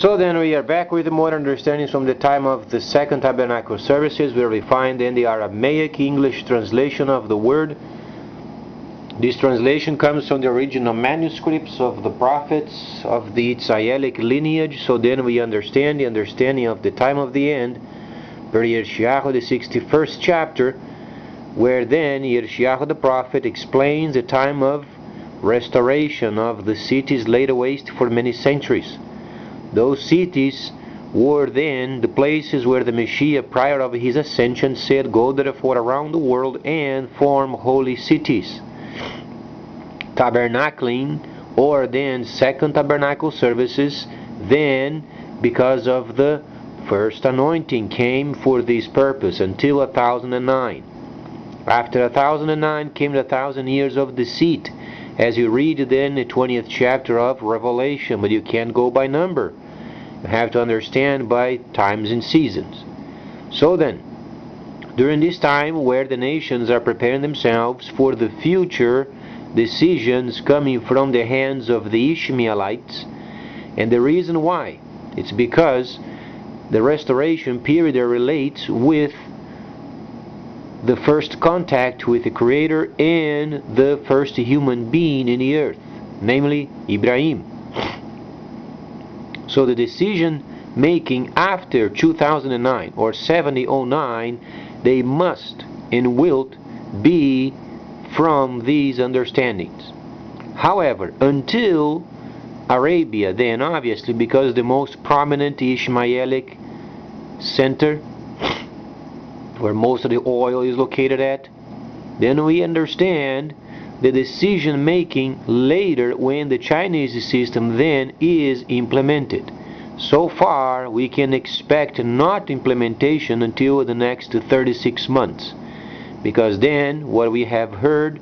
So then we are back with more understandings from the time of the Second Tabernacle services where we find in the Aramaic English translation of the word. This translation comes from the original manuscripts of the prophets of the Itzayelic lineage, so then we understand the understanding of the time of the end, per Yeshayahu the 61st chapter, where then Yeshayahu the prophet explains the time of restoration of the cities laid waste for many centuries. Those cities were then the places where the Messiah, prior of his ascension, said, Go therefore around the world and form holy cities. Tabernacling, or then second tabernacle services, then because of the first anointing came for this purpose until 1009. After 1009 came the thousand years of deceit, as you read then the 20th chapter of Revelation, but you can't go by number. You have to understand by times and seasons. So then, during this time where the nations are preparing themselves for the future decisions coming from the hands of the Ishmaelites, and the reason why, it's because the restoration period relates with the first contact with the Creator and the first human being in the earth, namely Ibrahim. So the decision making after 2009 or 7009, they must and will be from these understandings. However, until Arabia, then obviously because the most prominent Ishmaelic center, where most of the oil is located at, then we understand the decision making later when the Chinese system then is implemented. So far, we can expect not implementation until the next 36 months. Because then, what we have heard,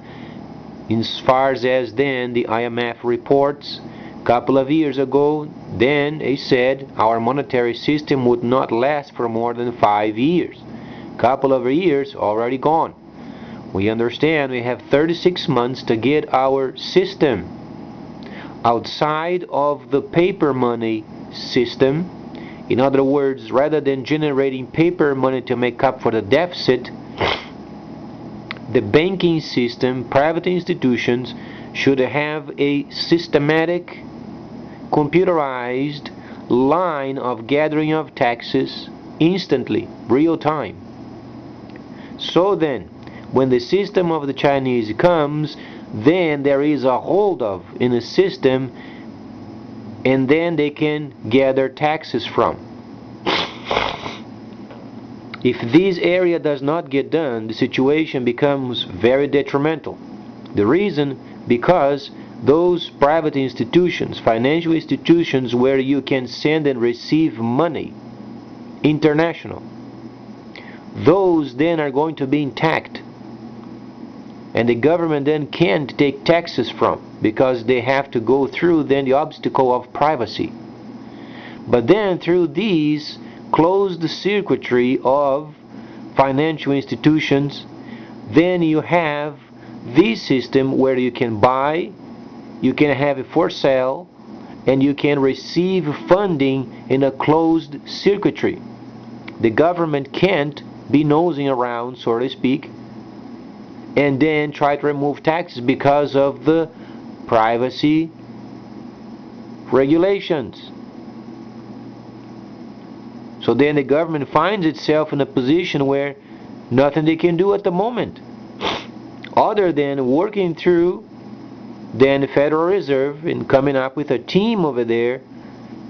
as far as then the IMF reports, a couple of years ago, then they said our monetary system would not last for more than five years. Couple of years already gone we understand we have 36 months to get our system outside of the paper money system. In other words, rather than generating paper money to make up for the deficit, the banking system, private institutions should have a systematic, computerized line of gathering of taxes instantly, real time. So then, when the system of the Chinese comes, then there is a hold of in the system and then they can gather taxes from. If this area does not get done, the situation becomes very detrimental. The reason because those private institutions, financial institutions where you can send and receive money, international, those then are going to be intact. And the government then can't take taxes from because they have to go through then the obstacle of privacy. But then through these closed circuitry of financial institutions then you have this system where you can buy you can have it for sale and you can receive funding in a closed circuitry. The government can't be nosing around so to speak and then try to remove taxes because of the privacy regulations. So then the government finds itself in a position where nothing they can do at the moment other than working through then the Federal Reserve and coming up with a team over there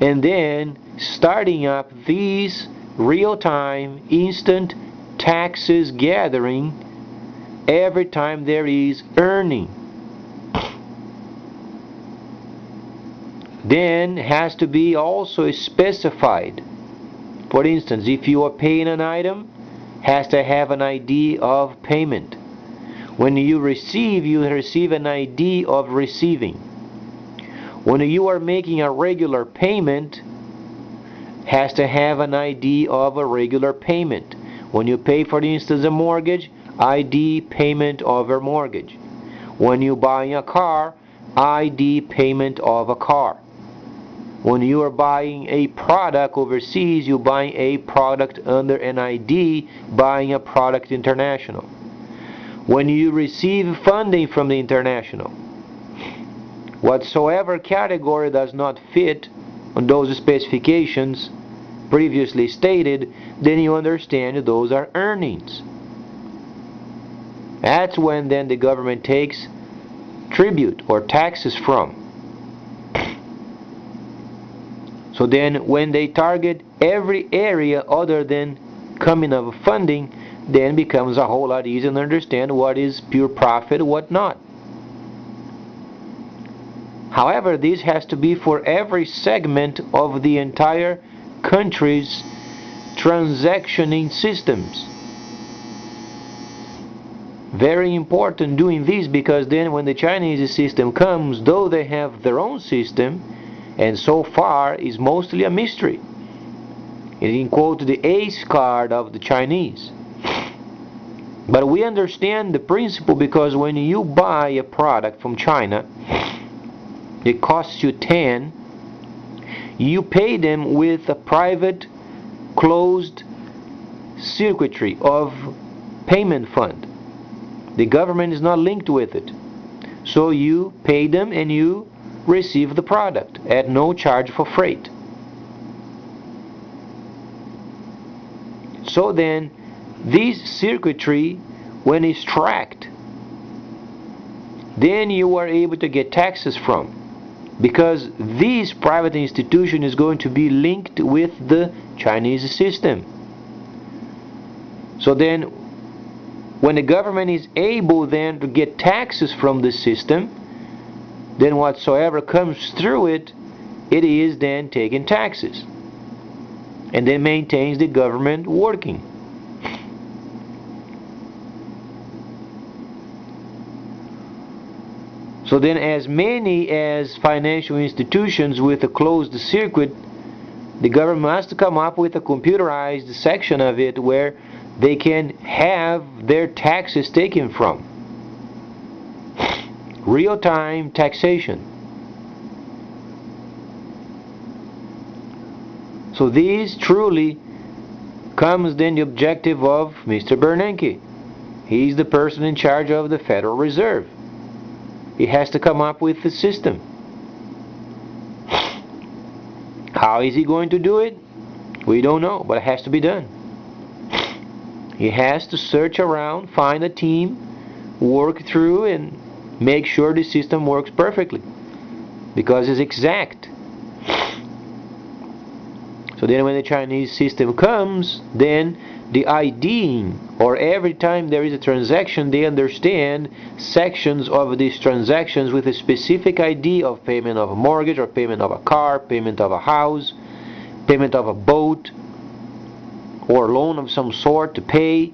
and then starting up these real-time instant taxes gathering every time there is earning. Then has to be also specified. For instance, if you are paying an item, has to have an ID of payment. When you receive, you receive an ID of receiving. When you are making a regular payment, has to have an ID of a regular payment. When you pay, for instance, a mortgage, ID payment of a mortgage. When you buy a car, ID payment of a car. When you are buying a product overseas, you're buying a product under an ID, buying a product international. When you receive funding from the international, whatsoever category does not fit on those specifications previously stated, then you understand those are earnings. That's when then the government takes tribute or taxes from. So then when they target every area other than coming of funding, then becomes a whole lot easier to understand what is pure profit, what not. However, this has to be for every segment of the entire country's transactioning systems. Very important doing this because then when the Chinese system comes, though they have their own system, and so far is mostly a mystery. It in quote the ace card of the Chinese. But we understand the principle because when you buy a product from China, it costs you 10, you pay them with a private closed circuitry of payment fund. The government is not linked with it. So you pay them and you receive the product at no charge for freight. So then, this circuitry, when it's tracked, then you are able to get taxes from because this private institution is going to be linked with the Chinese system. So then when the government is able then to get taxes from the system then whatsoever comes through it, it is then taking taxes. And then maintains the government working. So then as many as financial institutions with a closed circuit, the government has to come up with a computerized section of it where they can have their taxes taken from real-time taxation. So these truly comes then the objective of Mr. Bernanke. He's the person in charge of the Federal Reserve. He has to come up with the system. How is he going to do it? We don't know, but it has to be done. He has to search around, find a team, work through, and make sure the system works perfectly because it's exact so then when the Chinese system comes then the IDing or every time there is a transaction they understand sections of these transactions with a specific ID of payment of a mortgage or payment of a car payment of a house payment of a boat or loan of some sort to pay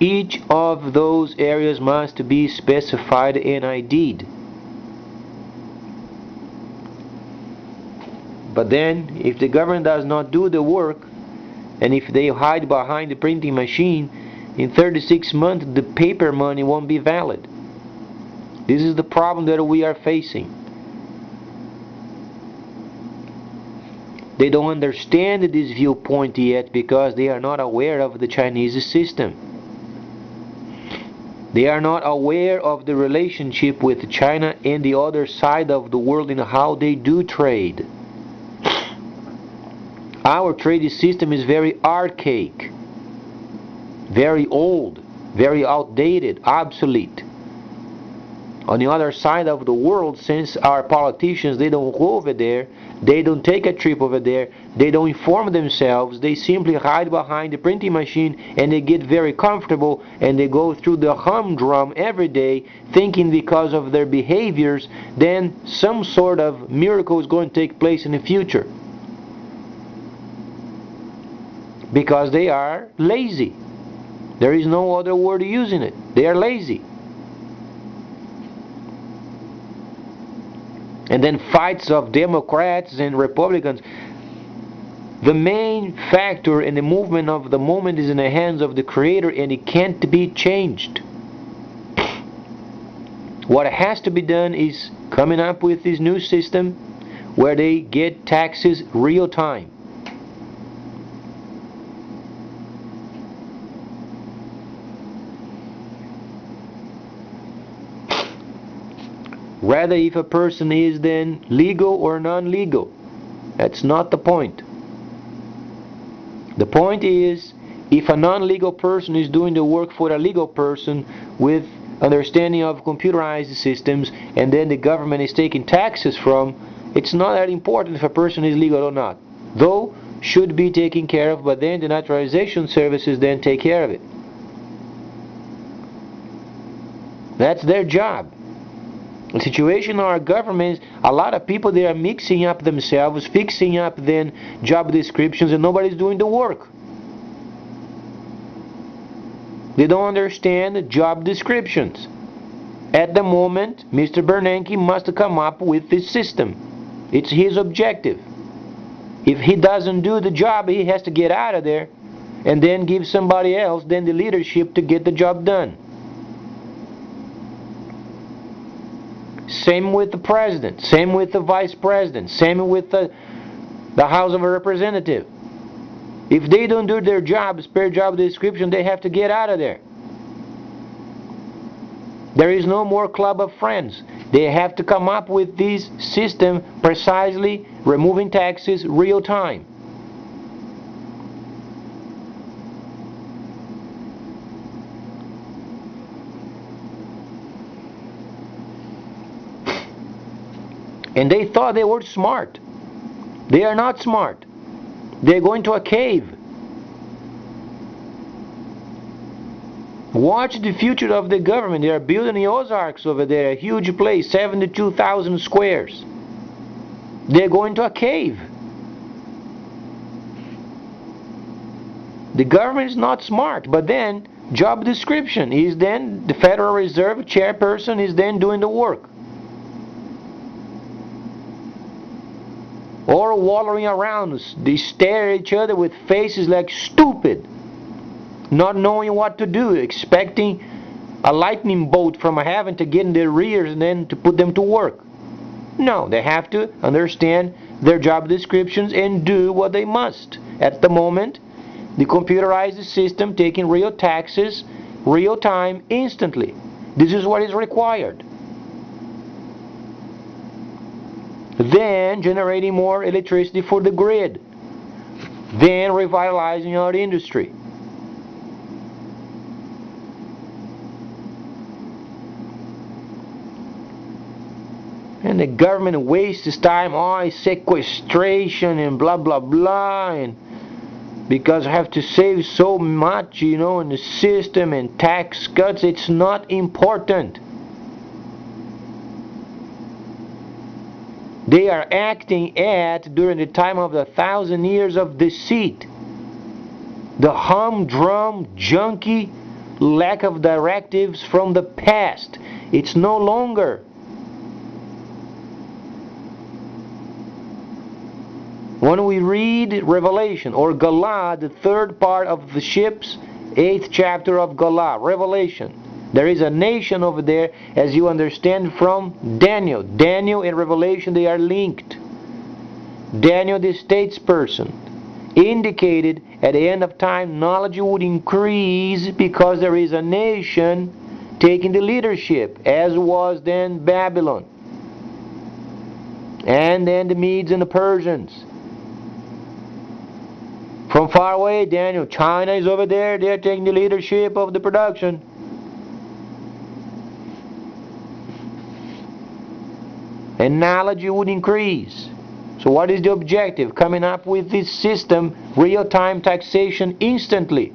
each of those areas must be specified and ID'd. But then, if the government does not do the work, and if they hide behind the printing machine, in 36 months the paper money won't be valid. This is the problem that we are facing. They don't understand this viewpoint yet because they are not aware of the Chinese system. They are not aware of the relationship with China and the other side of the world and how they do trade. Our trading system is very archaic, very old, very outdated, obsolete. On the other side of the world, since our politicians, they don't go over there, they don't take a trip over there. They don't inform themselves. They simply hide behind the printing machine and they get very comfortable and they go through the humdrum every day thinking because of their behaviors then some sort of miracle is going to take place in the future. Because they are lazy. There is no other word using it. They are lazy. and then fights of Democrats and Republicans. The main factor in the movement of the moment is in the hands of the Creator and it can't be changed. what has to be done is coming up with this new system where they get taxes real time. Rather if a person is then legal or non-legal. That's not the point. The point is if a non-legal person is doing the work for a legal person with understanding of computerized systems and then the government is taking taxes from, it's not that important if a person is legal or not. Though, should be taken care of, but then the naturalization services then take care of it. That's their job. Situation in our government a lot of people they are mixing up themselves, fixing up then job descriptions and nobody's doing the work. They don't understand job descriptions. At the moment, Mr. Bernanke must come up with this system. It's his objective. If he doesn't do the job, he has to get out of there and then give somebody else then the leadership to get the job done. Same with the president, same with the vice president, same with the, the House of Representatives. If they don't do their job, spare job description, they have to get out of there. There is no more club of friends. They have to come up with this system precisely, removing taxes real time. And they thought they were smart. They are not smart. They're going to a cave. Watch the future of the government. They are building the Ozarks over there, a huge place, 72,000 squares. They're going to a cave. The government is not smart, but then job description is then the Federal Reserve chairperson is then doing the work. Or wallowing around. us. They stare at each other with faces like stupid, not knowing what to do, expecting a lightning bolt from heaven to get in their rears and then to put them to work. No, they have to understand their job descriptions and do what they must. At the moment, the computerized system taking real taxes, real time, instantly. This is what is required. Then generating more electricity for the grid, then revitalizing our industry. And the government wastes time on oh, sequestration and blah blah blah and because I have to save so much, you know, in the system and tax cuts, it's not important. They are acting at during the time of the thousand years of deceit. The humdrum, junky lack of directives from the past. It's no longer. When we read Revelation or Galah, the third part of the ship's eighth chapter of Galah, Revelation, there is a nation over there, as you understand from Daniel. Daniel and Revelation, they are linked. Daniel, the statesperson, indicated at the end of time knowledge would increase because there is a nation taking the leadership, as was then Babylon. And then the Medes and the Persians. From far away, Daniel, China is over there, they're taking the leadership of the production. And knowledge would increase. So what is the objective? Coming up with this system, real-time taxation instantly.